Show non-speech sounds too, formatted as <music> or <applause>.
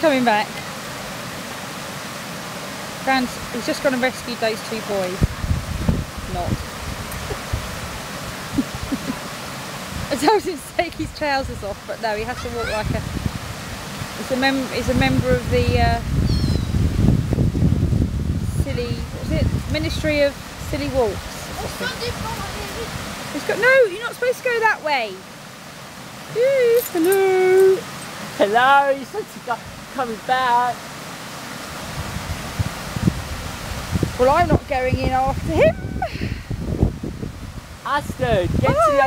coming back. Grand, he's just gone and rescued those two boys. Not. <laughs> I told him to take his trousers off, but no, he has to walk like a. He's a mem. He's a member of the uh, silly. What's it? Ministry of Silly Walks. He's got no. You're not supposed to go that way. Hello. Hello, you said to go coming back. Well, I'm not going in after him. Aston, get to Bye. the